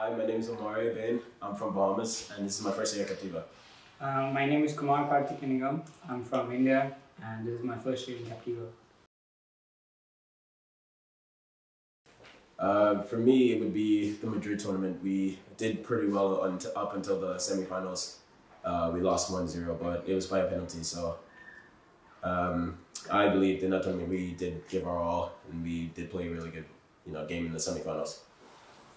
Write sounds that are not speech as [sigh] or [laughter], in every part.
Hi, my name is Omari Bain. I'm from Bahamas, and this is my first year at Kaptiva. Uh, my name is Kumar Kartikey Nigam. I'm from India, and this is my first year in Kaptiva. Uh, for me, it would be the Madrid tournament. We did pretty well unt- up until the semifinals. Uh, we lost 1-0, but it was by a penalty, so um, I believe in that tournament we did give our all, and we did play a really good you know, game in the semifinals.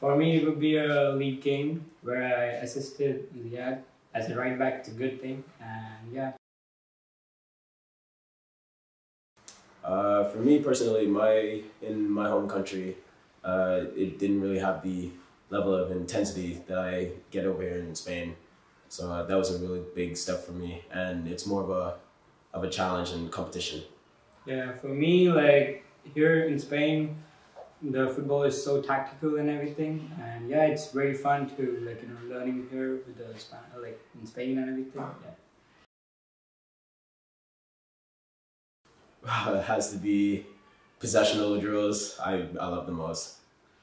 For me, it would be a league game where I assisted Liad as a right back. It's a good thing, and yeah. Uh, for me personally, my in my home country, uh, it didn't really have the level of intensity that I get over here in Spain. So uh, that was a really big step for me, and it's more of a of a challenge and competition. Yeah, for me, like here in Spain, the football is so tactical and everything, and yeah, it's very fun to like you know learning here with the Span- like in Spain and everything. Yeah. it has to be possessional drills. I I love the most.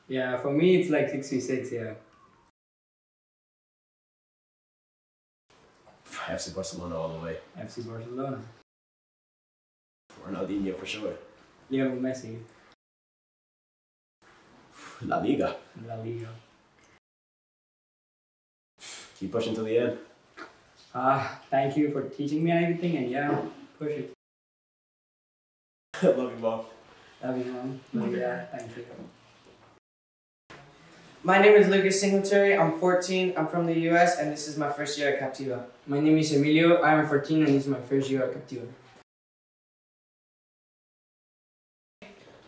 Yeah, for me it's like six v six. Yeah. FC Barcelona all the way. FC Barcelona. Ronaldinho for sure. Lionel Messi. La Liga. La Liga. Keep pushing to the end. Ah, thank you for teaching me everything, and yeah, push it. [laughs] love you, mom. Love you, mom. But yeah, thank you. My name is Lucas Singletary. I'm 14. I'm from the US, and this is my first year at Kaptiva. My name is Emilio. I'm 14, and this is my first year at Kaptiva.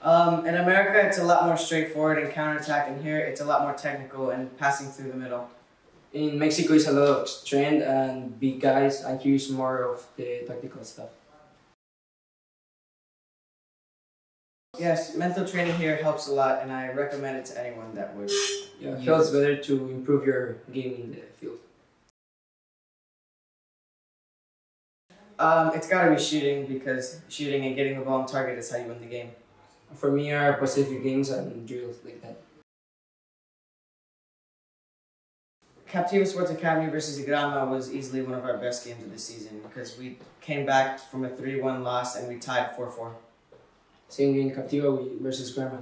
Um, in America, it's a lot more straightforward and counterattack, and here it's a lot more technical and passing through the middle. In Mexico, it's a lot of strength and big guys. I use more of the tactical stuff. Yes, mental training here helps a lot, and I recommend it to anyone that would. Yeah, it feels better to improve your game in the field. Um, it's got to be shooting because shooting and getting the ball on target is how you win the game. For me, are Pacific games and drills like that. Kaptiva Sports Academy versus Igrama was easily one of our best games of the season because we came back from a 3-1 loss and we tied 4-4. Same game, Kaptiva versus Grandma.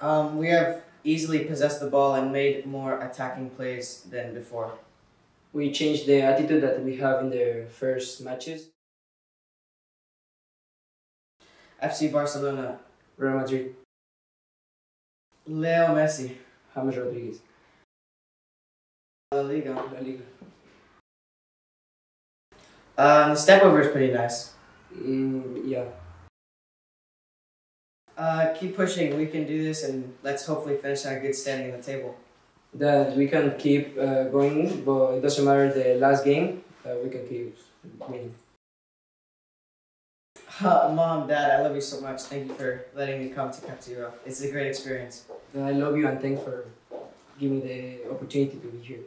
Um, we have easily possessed the ball and made more attacking plays than before. We changed the attitude that we have in the first matches. FC Barcelona, Real Madrid, Leo Messi, James Rodriguez, La Liga. La Liga. Um, the step over is pretty nice. Mm, yeah. Uh, keep pushing. We can do this, and let's hopefully finish on a good standing in the table. That we can keep uh, going, but it doesn't matter the last game. Uh, we can keep winning. Mom, Dad, I love you so much. Thank you for letting me come to Kaptiva. It's a great experience. I love you and thanks for giving me the opportunity to be here.